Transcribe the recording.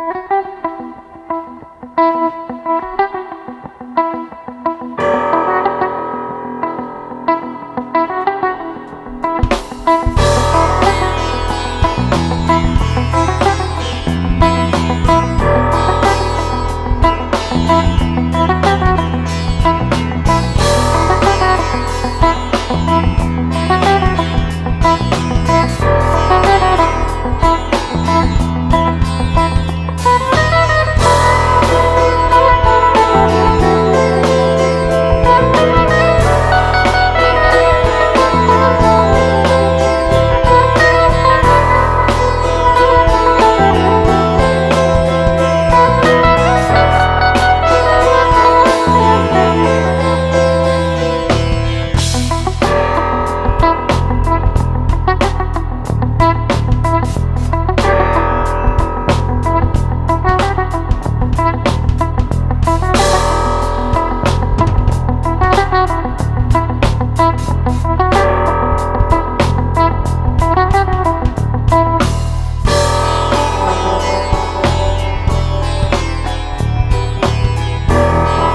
Música